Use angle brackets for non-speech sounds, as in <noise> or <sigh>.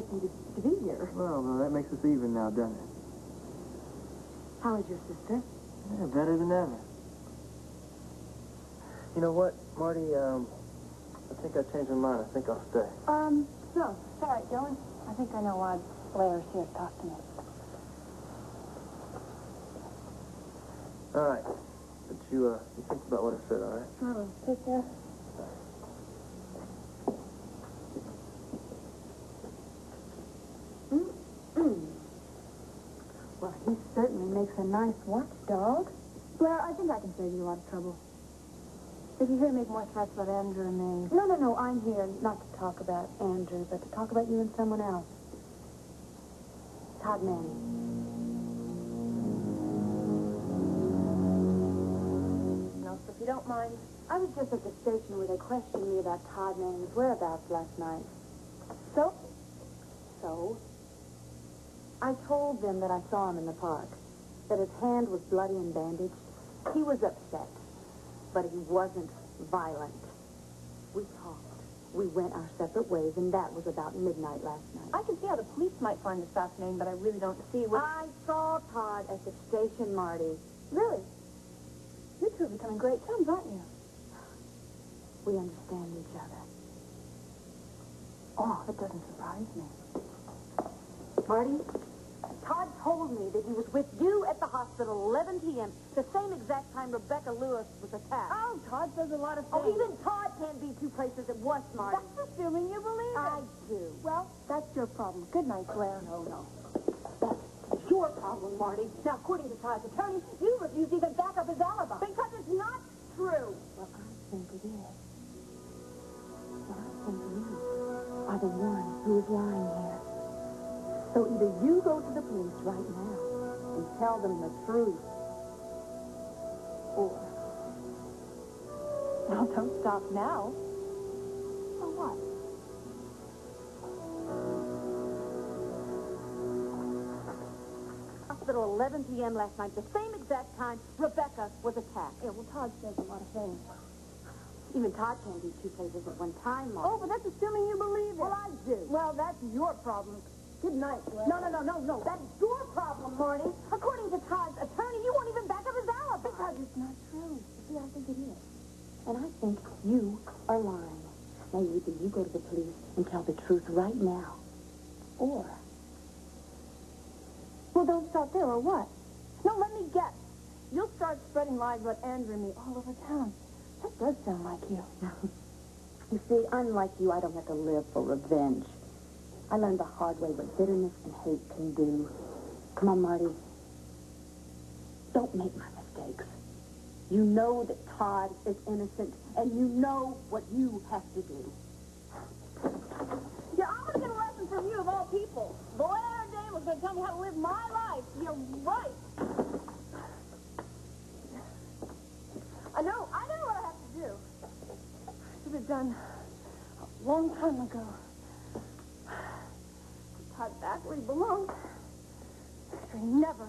expect you to, to be here. Well, well, that makes us even now, doesn't it? How is your sister? Yeah, better than ever. You know what, Marty? Um, I think I changed my mind. I think I'll stay. Um, no. It's all right, Dylan. I think I know why Blair's here to talk to me. All right. But you, uh, you think about what I said, all right? Oh, take care. Well, he certainly makes a nice watchdog. Well, I think I can save you a lot of trouble. If you hear make more threats about Andrew and me. No, no, no. I'm here not to talk about Andrew, but to talk about you and someone else. Todd Manning. No, so if you don't mind, I was just at the station where they questioned me about Todd Manning's whereabouts last night. So? So, I told them that I saw him in the park, that his hand was bloody and bandaged. He was upset, but he wasn't violent. We talked. We went our separate ways, and that was about midnight last night. I can see how the police might find this fascinating, but I really don't see what... I saw Todd at the station, Marty. Really? You two are becoming great chums, aren't you? We understand each other. Oh, that doesn't surprise me. Marty, told me that he was with you at the hospital 11 p.m., the same exact time Rebecca Lewis was attacked. Oh, Todd says a lot of things. Oh, even Todd can't be two places at once, Marty. That's assuming you believe it. I do. Well, that's your problem. Good night, Blair. No, no. That's your problem, Marty. Now, according to Todd's attorney, you refused to even back up his alibi. Because it's not true. Well, I think it is. But I think you are the one who is lying here. So either you go to the police right now and tell them the truth, or <laughs> Well, don't stop now. or what? Hospital 11 p.m. last night, the same exact time Rebecca was attacked. Yeah, well, Todd says a lot of things. Even Todd can't be two places at one time. Oh, but that's assuming you believe it. well, I do. Well, that's your problem. Good night, Blair. No, no, no, no, no. That's your problem, Marty. According to Todd's attorney, you won't even back up his alibi. Because it's not true. You see, I think it is. And I think you are lying. Now, either you go to the police and tell the truth right now, or... Well, don't stop there, or what? No, let me guess. You'll start spreading lies about Andrew and me all over town. That does sound like you. <laughs> You see, unlike you, I don't have to live for revenge. I learned the hard way what bitterness and hate can do. Come on, Marty. Don't make my mistakes. You know that Todd is innocent, and you know what you have to do. Yeah, I'm going to get a lesson from you of all people. Blair Dane was going to tell me how to live my life. You're right. I know. I know what I have to do. Should have done a long time ago exactly belongs. They never